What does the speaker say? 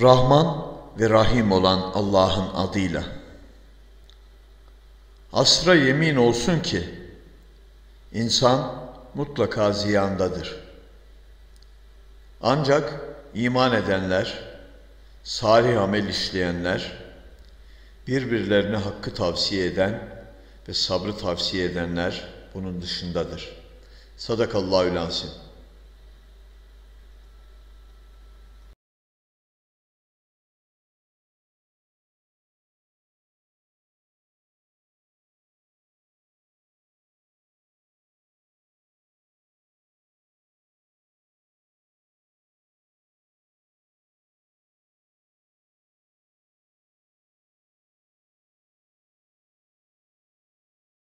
Rahman ve Rahim olan Allah'ın adıyla. Asra yemin olsun ki insan mutlaka ziyandadır. Ancak iman edenler, salih amel işleyenler, birbirlerine hakkı tavsiye eden ve sabrı tavsiye edenler bunun dışındadır. Sadakallahü lansin.